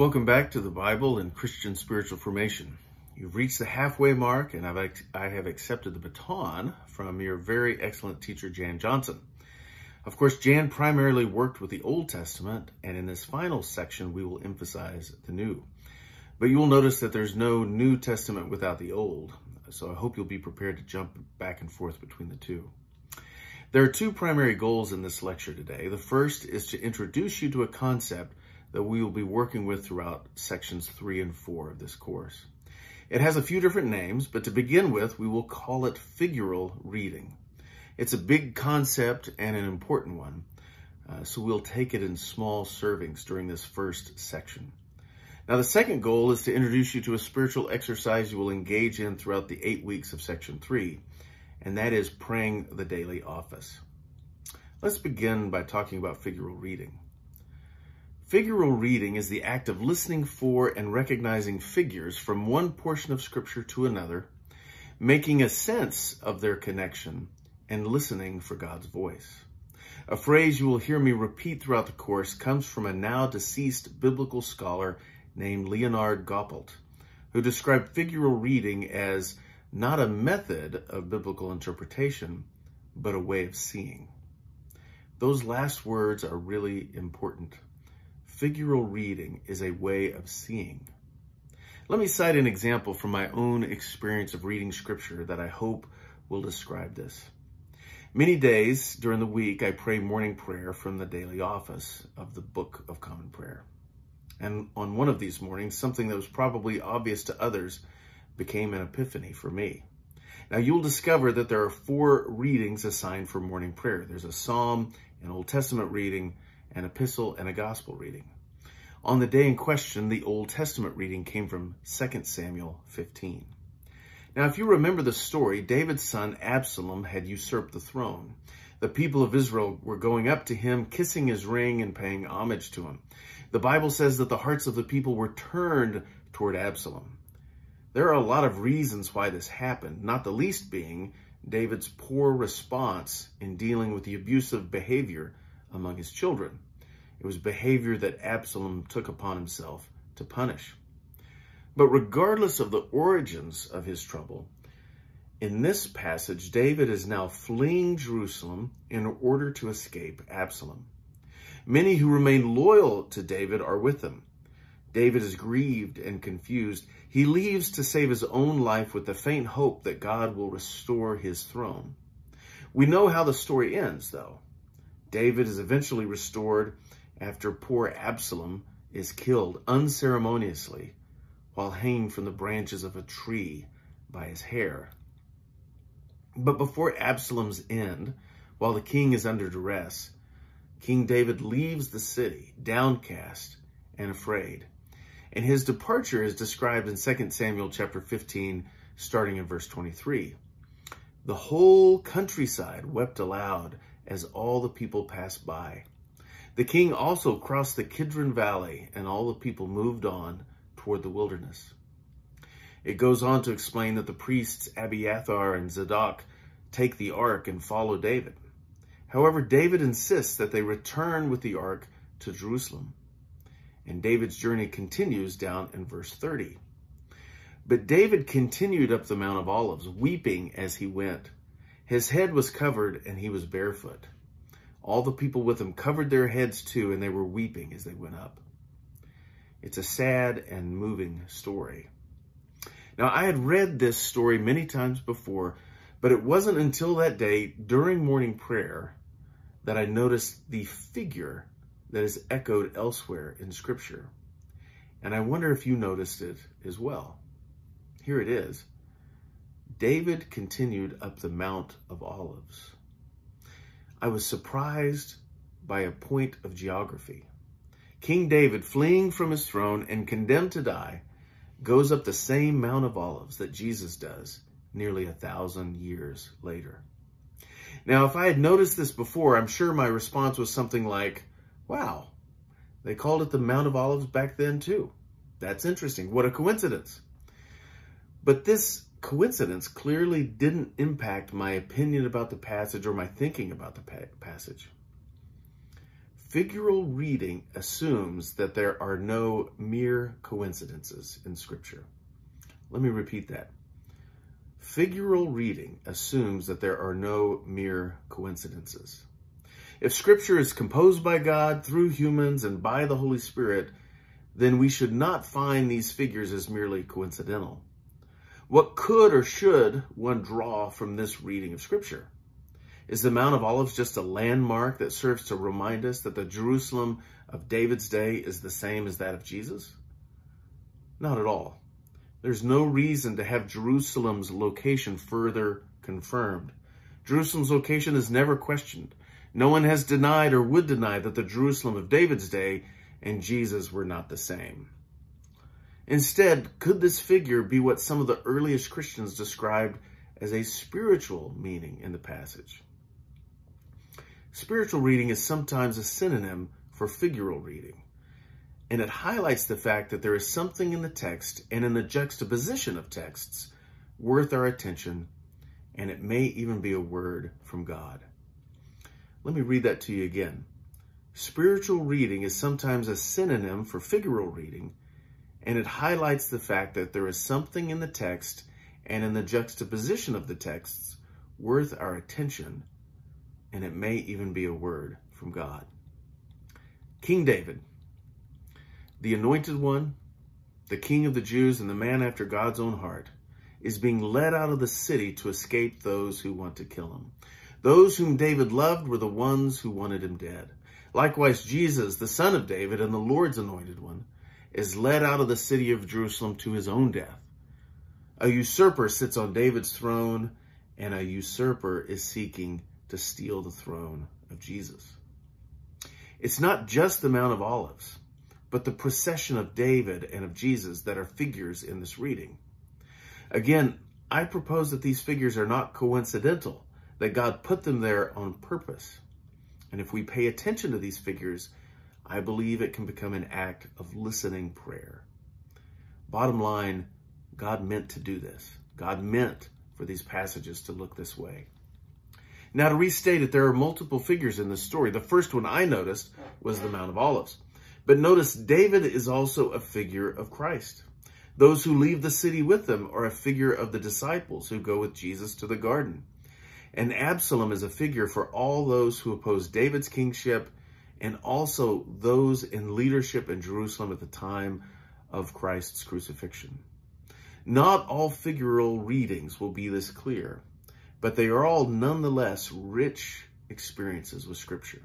Welcome back to the Bible and Christian Spiritual Formation. You've reached the halfway mark and I've, I have accepted the baton from your very excellent teacher, Jan Johnson. Of course, Jan primarily worked with the Old Testament, and in this final section, we will emphasize the New. But you will notice that there's no New Testament without the Old, so I hope you'll be prepared to jump back and forth between the two. There are two primary goals in this lecture today. The first is to introduce you to a concept that we will be working with throughout sections three and four of this course. It has a few different names, but to begin with, we will call it figural reading. It's a big concept and an important one, uh, so we'll take it in small servings during this first section. Now, the second goal is to introduce you to a spiritual exercise you will engage in throughout the eight weeks of section three, and that is praying the daily office. Let's begin by talking about figural reading. Figural reading is the act of listening for and recognizing figures from one portion of Scripture to another, making a sense of their connection, and listening for God's voice. A phrase you will hear me repeat throughout the course comes from a now deceased biblical scholar named Leonard Goppelt, who described figural reading as not a method of biblical interpretation, but a way of seeing. Those last words are really important. Figural reading is a way of seeing. Let me cite an example from my own experience of reading scripture that I hope will describe this. Many days during the week, I pray morning prayer from the daily office of the Book of Common Prayer. And on one of these mornings, something that was probably obvious to others became an epiphany for me. Now you'll discover that there are four readings assigned for morning prayer. There's a Psalm, an Old Testament reading, an epistle, and a gospel reading. On the day in question, the Old Testament reading came from 2 Samuel 15. Now, if you remember the story, David's son Absalom had usurped the throne. The people of Israel were going up to him, kissing his ring and paying homage to him. The Bible says that the hearts of the people were turned toward Absalom. There are a lot of reasons why this happened, not the least being David's poor response in dealing with the abusive behavior among his children. It was behavior that Absalom took upon himself to punish. But regardless of the origins of his trouble, in this passage, David is now fleeing Jerusalem in order to escape Absalom. Many who remain loyal to David are with him. David is grieved and confused. He leaves to save his own life with the faint hope that God will restore his throne. We know how the story ends, though. David is eventually restored after poor Absalom is killed unceremoniously while hanging from the branches of a tree by his hair. But before Absalom's end, while the king is under duress, King David leaves the city downcast and afraid. And his departure is described in 2 Samuel chapter 15, starting in verse 23. The whole countryside wept aloud as all the people passed by. The king also crossed the Kidron Valley, and all the people moved on toward the wilderness. It goes on to explain that the priests Abiathar and Zadok take the ark and follow David. However, David insists that they return with the ark to Jerusalem. And David's journey continues down in verse 30. But David continued up the Mount of Olives, weeping as he went. His head was covered and he was barefoot. All the people with him covered their heads too, and they were weeping as they went up. It's a sad and moving story. Now, I had read this story many times before, but it wasn't until that day during morning prayer that I noticed the figure that is echoed elsewhere in Scripture. And I wonder if you noticed it as well. Here it is. David continued up the Mount of Olives. I was surprised by a point of geography. King David, fleeing from his throne and condemned to die, goes up the same Mount of Olives that Jesus does nearly a thousand years later. Now, if I had noticed this before, I'm sure my response was something like, wow, they called it the Mount of Olives back then too. That's interesting. What a coincidence. But this coincidence clearly didn't impact my opinion about the passage or my thinking about the passage. Figural reading assumes that there are no mere coincidences in Scripture. Let me repeat that. Figural reading assumes that there are no mere coincidences. If Scripture is composed by God through humans and by the Holy Spirit, then we should not find these figures as merely coincidental. What could or should one draw from this reading of Scripture? Is the Mount of Olives just a landmark that serves to remind us that the Jerusalem of David's day is the same as that of Jesus? Not at all. There's no reason to have Jerusalem's location further confirmed. Jerusalem's location is never questioned. No one has denied or would deny that the Jerusalem of David's day and Jesus were not the same. Instead, could this figure be what some of the earliest Christians described as a spiritual meaning in the passage? Spiritual reading is sometimes a synonym for figural reading, and it highlights the fact that there is something in the text and in the juxtaposition of texts worth our attention, and it may even be a word from God. Let me read that to you again. Spiritual reading is sometimes a synonym for figural reading, and it highlights the fact that there is something in the text and in the juxtaposition of the texts worth our attention and it may even be a word from God. King David, the anointed one, the king of the Jews and the man after God's own heart, is being led out of the city to escape those who want to kill him. Those whom David loved were the ones who wanted him dead. Likewise, Jesus, the son of David and the Lord's anointed one, is led out of the city of Jerusalem to his own death. A usurper sits on David's throne, and a usurper is seeking to steal the throne of Jesus. It's not just the Mount of Olives, but the procession of David and of Jesus that are figures in this reading. Again, I propose that these figures are not coincidental, that God put them there on purpose. And if we pay attention to these figures, I believe it can become an act of listening prayer. Bottom line, God meant to do this. God meant for these passages to look this way. Now, to restate it, there are multiple figures in this story. The first one I noticed was the Mount of Olives. But notice David is also a figure of Christ. Those who leave the city with him are a figure of the disciples who go with Jesus to the garden. And Absalom is a figure for all those who oppose David's kingship and also those in leadership in Jerusalem at the time of Christ's crucifixion. Not all figural readings will be this clear but they are all nonetheless rich experiences with Scripture.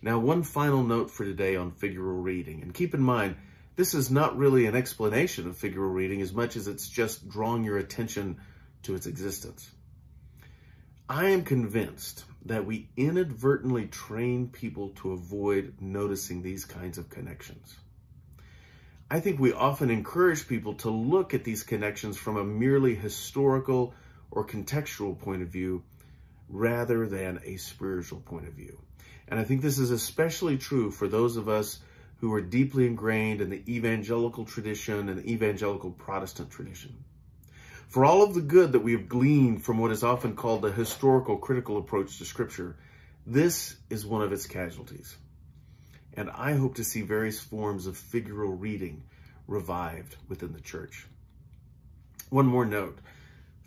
Now, one final note for today on figural reading. And keep in mind, this is not really an explanation of figural reading as much as it's just drawing your attention to its existence. I am convinced that we inadvertently train people to avoid noticing these kinds of connections. I think we often encourage people to look at these connections from a merely historical or contextual point of view rather than a spiritual point of view. And I think this is especially true for those of us who are deeply ingrained in the evangelical tradition and the evangelical Protestant tradition. For all of the good that we have gleaned from what is often called the historical critical approach to Scripture, this is one of its casualties. And I hope to see various forms of figural reading revived within the church. One more note.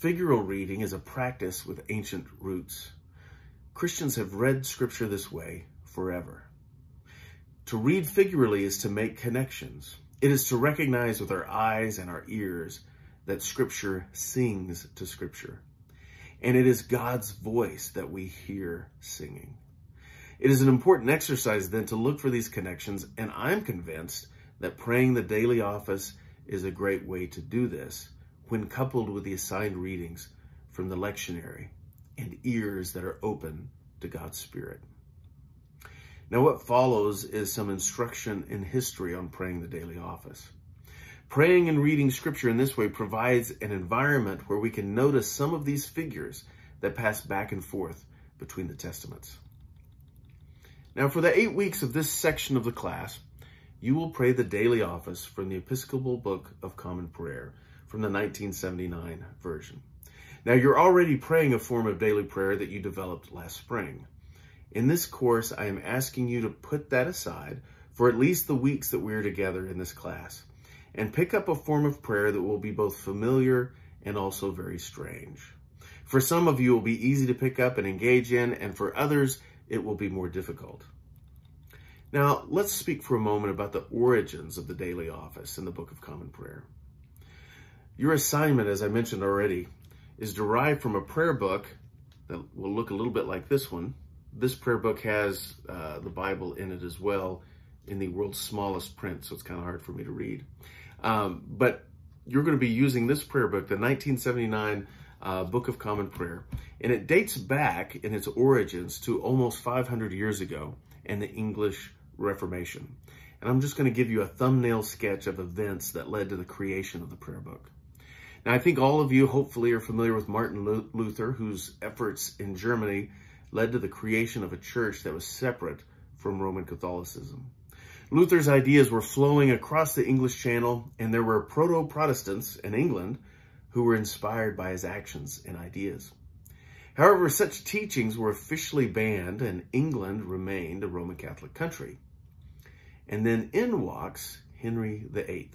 Figural reading is a practice with ancient roots. Christians have read scripture this way forever. To read figurally is to make connections. It is to recognize with our eyes and our ears that scripture sings to scripture. And it is God's voice that we hear singing. It is an important exercise then to look for these connections, and I'm convinced that praying the daily office is a great way to do this when coupled with the assigned readings from the lectionary and ears that are open to God's Spirit. Now, what follows is some instruction in history on praying the daily office. Praying and reading scripture in this way provides an environment where we can notice some of these figures that pass back and forth between the testaments. Now, for the eight weeks of this section of the class, you will pray the daily office from the Episcopal Book of Common Prayer, from the 1979 version. Now, you're already praying a form of daily prayer that you developed last spring. In this course, I am asking you to put that aside for at least the weeks that we are together in this class and pick up a form of prayer that will be both familiar and also very strange. For some of you, it will be easy to pick up and engage in, and for others, it will be more difficult. Now, let's speak for a moment about the origins of the daily office in the Book of Common Prayer. Your assignment, as I mentioned already, is derived from a prayer book that will look a little bit like this one. This prayer book has uh, the Bible in it as well in the world's smallest print, so it's kind of hard for me to read. Um, but you're going to be using this prayer book, the 1979 uh, Book of Common Prayer, and it dates back in its origins to almost 500 years ago in the English Reformation. And I'm just going to give you a thumbnail sketch of events that led to the creation of the prayer book. Now, I think all of you hopefully are familiar with Martin Luther, whose efforts in Germany led to the creation of a church that was separate from Roman Catholicism. Luther's ideas were flowing across the English Channel, and there were proto-Protestants in England who were inspired by his actions and ideas. However, such teachings were officially banned, and England remained a Roman Catholic country. And then in walks Henry VIII.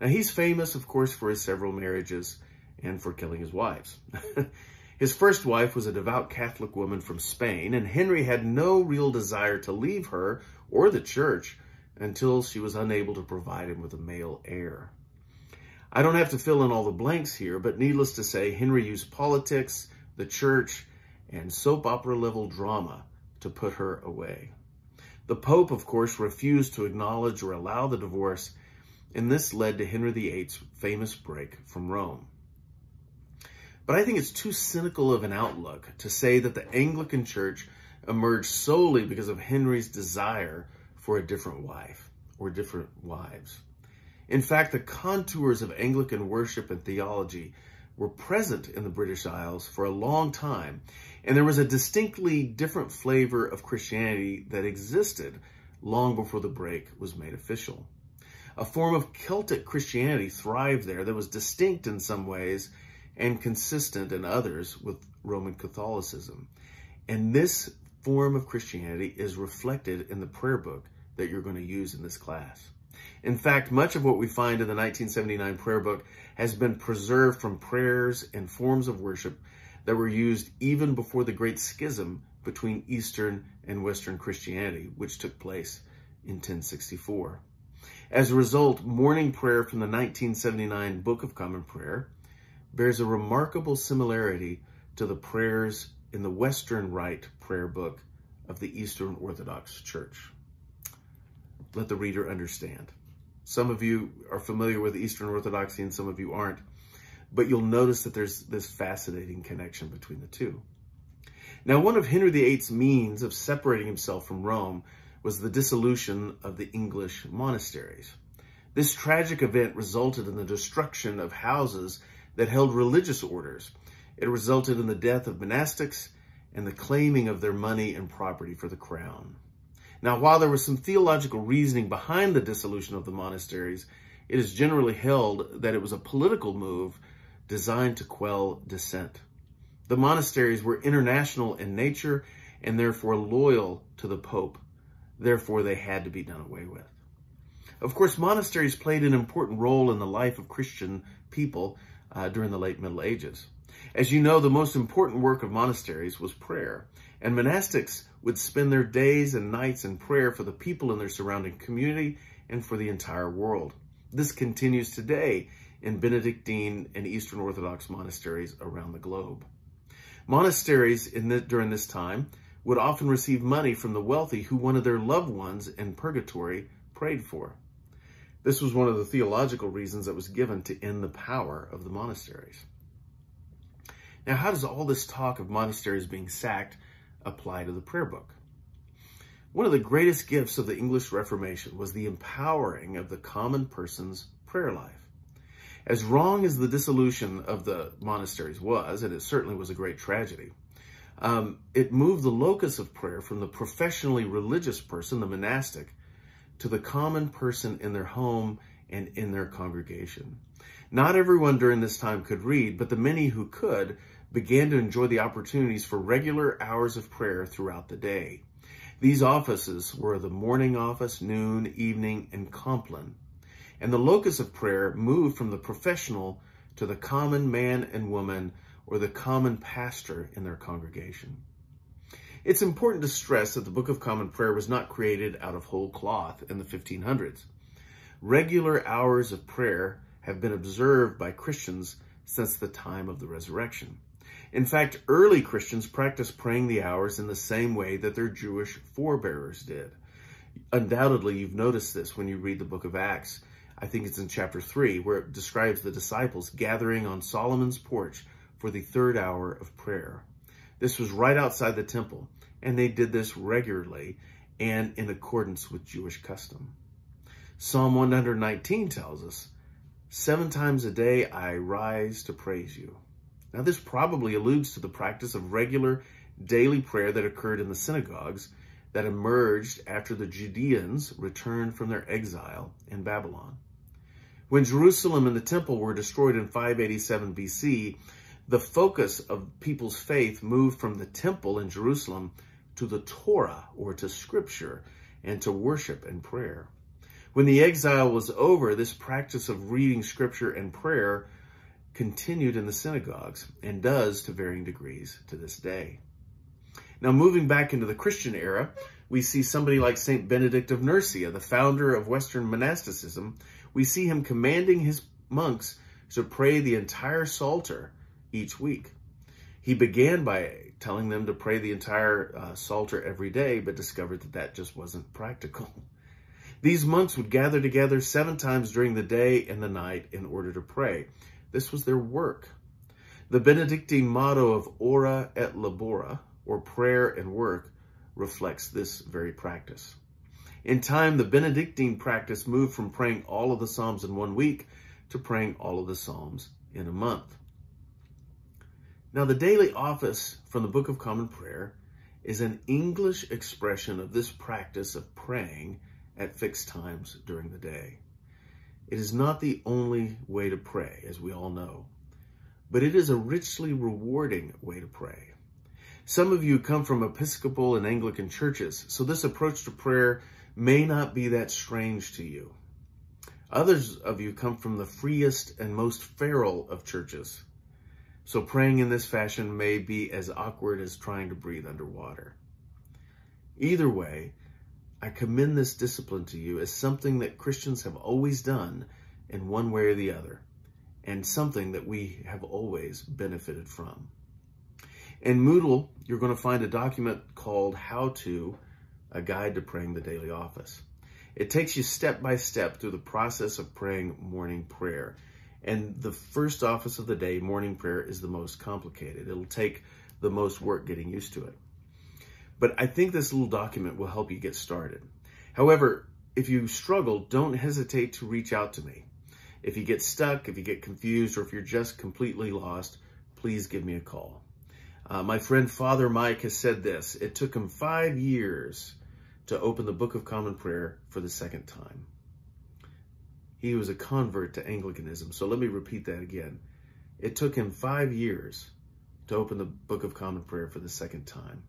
Now, he's famous, of course, for his several marriages and for killing his wives. his first wife was a devout Catholic woman from Spain, and Henry had no real desire to leave her or the church until she was unable to provide him with a male heir. I don't have to fill in all the blanks here, but needless to say, Henry used politics, the church, and soap opera level drama to put her away. The Pope, of course, refused to acknowledge or allow the divorce, and this led to Henry VIII's famous break from Rome. But I think it's too cynical of an outlook to say that the Anglican Church emerged solely because of Henry's desire for a different wife or different wives. In fact, the contours of Anglican worship and theology were present in the British Isles for a long time, and there was a distinctly different flavor of Christianity that existed long before the break was made official. A form of Celtic Christianity thrived there that was distinct in some ways and consistent in others with Roman Catholicism. And this form of Christianity is reflected in the prayer book that you're going to use in this class. In fact, much of what we find in the 1979 prayer book has been preserved from prayers and forms of worship that were used even before the Great Schism between Eastern and Western Christianity, which took place in 1064. As a result, morning prayer from the 1979 Book of Common Prayer bears a remarkable similarity to the prayers in the Western Rite prayer book of the Eastern Orthodox Church. Let the reader understand. Some of you are familiar with Eastern Orthodoxy and some of you aren't, but you'll notice that there's this fascinating connection between the two. Now, one of Henry VIII's means of separating himself from Rome was the dissolution of the English monasteries. This tragic event resulted in the destruction of houses that held religious orders it resulted in the death of monastics and the claiming of their money and property for the crown. Now, while there was some theological reasoning behind the dissolution of the monasteries, it is generally held that it was a political move designed to quell dissent. The monasteries were international in nature and therefore loyal to the Pope. Therefore, they had to be done away with. Of course, monasteries played an important role in the life of Christian people uh, during the late Middle Ages. As you know, the most important work of monasteries was prayer, and monastics would spend their days and nights in prayer for the people in their surrounding community and for the entire world. This continues today in Benedictine and Eastern Orthodox monasteries around the globe. Monasteries the, during this time would often receive money from the wealthy who wanted their loved ones in purgatory prayed for. This was one of the theological reasons that was given to end the power of the monasteries. Now, how does all this talk of monasteries being sacked apply to the prayer book? One of the greatest gifts of the English Reformation was the empowering of the common person's prayer life. As wrong as the dissolution of the monasteries was, and it certainly was a great tragedy, um, it moved the locus of prayer from the professionally religious person, the monastic, to the common person in their home and in their congregation. Not everyone during this time could read, but the many who could began to enjoy the opportunities for regular hours of prayer throughout the day. These offices were the morning office, noon, evening, and compline. And the locus of prayer moved from the professional to the common man and woman or the common pastor in their congregation. It's important to stress that the Book of Common Prayer was not created out of whole cloth in the 1500s. Regular hours of prayer have been observed by Christians since the time of the resurrection. In fact, early Christians practiced praying the hours in the same way that their Jewish forebearers did. Undoubtedly, you've noticed this when you read the book of Acts. I think it's in chapter 3, where it describes the disciples gathering on Solomon's porch for the third hour of prayer. This was right outside the temple, and they did this regularly and in accordance with Jewish custom. Psalm 119 tells us, Seven times a day I rise to praise you. Now, this probably alludes to the practice of regular daily prayer that occurred in the synagogues that emerged after the Judeans returned from their exile in Babylon. When Jerusalem and the temple were destroyed in 587 BC, the focus of people's faith moved from the temple in Jerusalem to the Torah or to scripture and to worship and prayer. When the exile was over, this practice of reading scripture and prayer continued in the synagogues and does to varying degrees to this day. Now, moving back into the Christian era, we see somebody like St. Benedict of Nursia, the founder of Western monasticism. We see him commanding his monks to pray the entire Psalter each week. He began by telling them to pray the entire uh, Psalter every day, but discovered that that just wasn't practical. These monks would gather together seven times during the day and the night in order to pray. This was their work. The Benedictine motto of ora et labora, or prayer and work, reflects this very practice. In time, the Benedictine practice moved from praying all of the Psalms in one week to praying all of the Psalms in a month. Now, the daily office from the Book of Common Prayer is an English expression of this practice of praying at fixed times during the day. It is not the only way to pray, as we all know, but it is a richly rewarding way to pray. Some of you come from Episcopal and Anglican churches, so this approach to prayer may not be that strange to you. Others of you come from the freest and most feral of churches, so praying in this fashion may be as awkward as trying to breathe underwater. Either way, I commend this discipline to you as something that Christians have always done in one way or the other, and something that we have always benefited from. In Moodle, you're going to find a document called How To, a guide to praying the daily office. It takes you step by step through the process of praying morning prayer. And the first office of the day, morning prayer, is the most complicated. It'll take the most work getting used to it. But I think this little document will help you get started. However, if you struggle, don't hesitate to reach out to me. If you get stuck, if you get confused, or if you're just completely lost, please give me a call. Uh, my friend Father Mike has said this, it took him five years to open the Book of Common Prayer for the second time. He was a convert to Anglicanism, so let me repeat that again. It took him five years to open the Book of Common Prayer for the second time.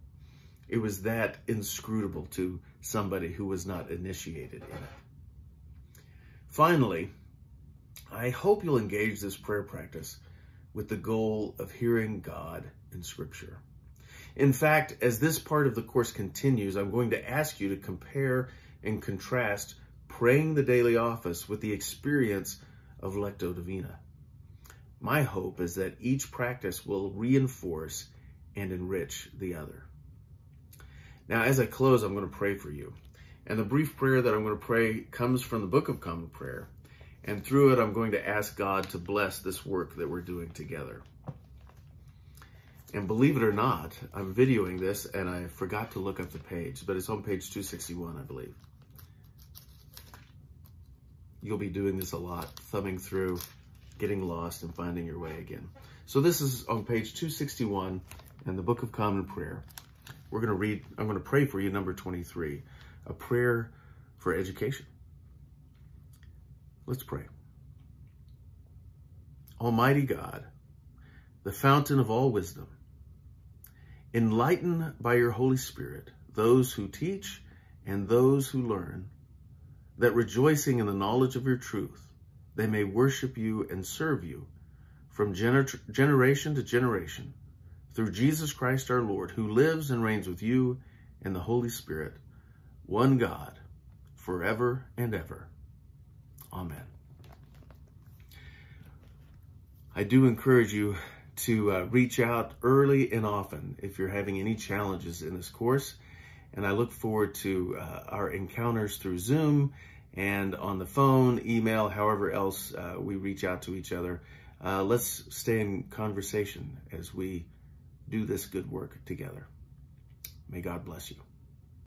It was that inscrutable to somebody who was not initiated in it. Finally, I hope you'll engage this prayer practice with the goal of hearing God in Scripture. In fact, as this part of the course continues, I'm going to ask you to compare and contrast praying the daily office with the experience of Lectio Divina. My hope is that each practice will reinforce and enrich the other. Now, as I close, I'm going to pray for you. And the brief prayer that I'm going to pray comes from the Book of Common Prayer. And through it, I'm going to ask God to bless this work that we're doing together. And believe it or not, I'm videoing this and I forgot to look up the page, but it's on page 261, I believe. You'll be doing this a lot, thumbing through, getting lost, and finding your way again. So this is on page 261 in the Book of Common Prayer. We're going to read, I'm going to pray for you, number 23, a prayer for education. Let's pray. Almighty God, the fountain of all wisdom. Enlighten by your Holy Spirit those who teach and those who learn, that rejoicing in the knowledge of your truth, they may worship you and serve you from gener generation to generation through Jesus Christ our Lord, who lives and reigns with you and the Holy Spirit, one God, forever and ever. Amen. I do encourage you to uh, reach out early and often if you're having any challenges in this course. And I look forward to uh, our encounters through Zoom and on the phone, email, however else uh, we reach out to each other. Uh, let's stay in conversation as we do this good work together. May God bless you.